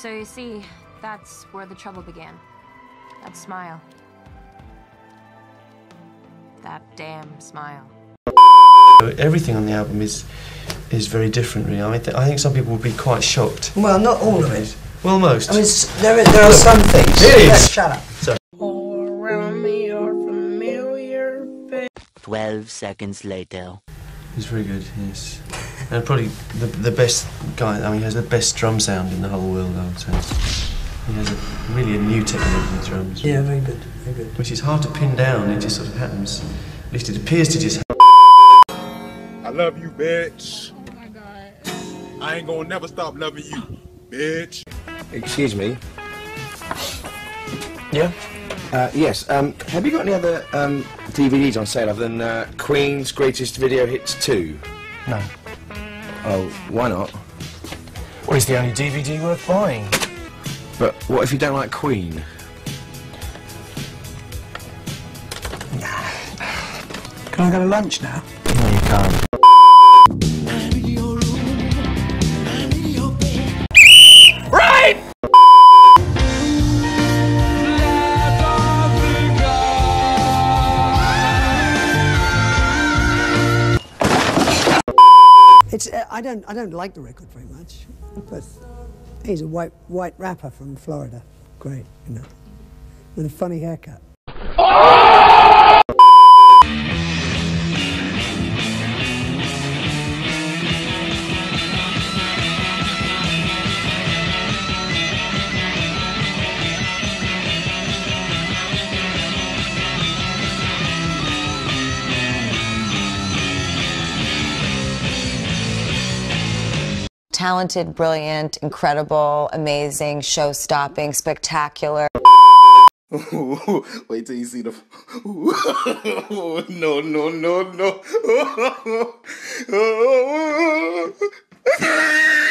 So you see, that's where the trouble began. That smile. That damn smile. Everything on the album is is very different, really. I mean, th- I think some people would be quite shocked. Well, not all of it. Well, most. I mean, there, are- there are some things. It is. Shut up. Twelve seconds later. It's very good, yes. And probably the, the best guy, I mean, he has the best drum sound in the whole world, I would say. He has a, really a new technique with drums. Yeah, very good, very good. Which is hard to pin down, it just sort of happens. At least it appears to just happen. I love you, bitch. Oh my god. I ain't gonna never stop loving you, bitch. Excuse me. Yeah? Uh, yes. Um, have you got any other um, DVDs on sale other than uh, Queen's Greatest Video Hits 2? No. Oh, why not? Well, it's the only DVD worth buying. But what if you don't like Queen? Can I go to lunch now? No, you can't. I don't I don't like the record very much, but he's a white white rapper from Florida. Great, you know, with a funny haircut. Oh! Talented, brilliant, incredible, amazing, show stopping, spectacular. Wait till you see the. no, no, no, no.